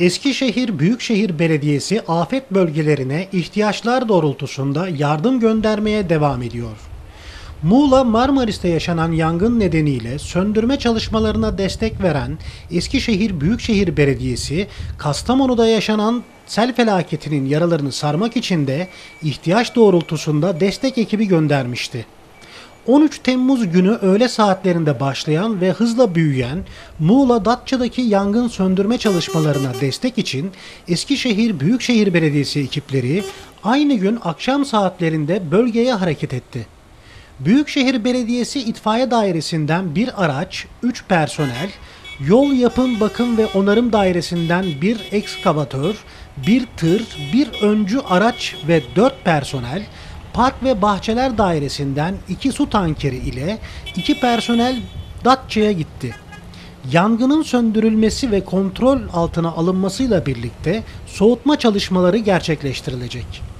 Eskişehir Büyükşehir Belediyesi afet bölgelerine ihtiyaçlar doğrultusunda yardım göndermeye devam ediyor. Muğla Marmaris'te yaşanan yangın nedeniyle söndürme çalışmalarına destek veren Eskişehir Büyükşehir Belediyesi, Kastamonu'da yaşanan sel felaketinin yaralarını sarmak için de ihtiyaç doğrultusunda destek ekibi göndermişti. 13 Temmuz günü öğle saatlerinde başlayan ve hızla büyüyen Muğla Datça'daki yangın söndürme çalışmalarına destek için Eskişehir Büyükşehir Belediyesi ekipleri aynı gün akşam saatlerinde bölgeye hareket etti. Büyükşehir Belediyesi İtfaiye Dairesi'nden bir araç, 3 personel, Yol Yapım Bakım ve Onarım Dairesi'nden bir ekskavatör, bir tır, bir öncü araç ve 4 personel, Park ve Bahçeler Dairesi'nden 2 su tankeri ile 2 personel Datça'ya gitti. Yangının söndürülmesi ve kontrol altına alınmasıyla birlikte soğutma çalışmaları gerçekleştirilecek.